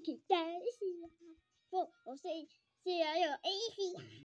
给大啊，不，我是是要有 A C。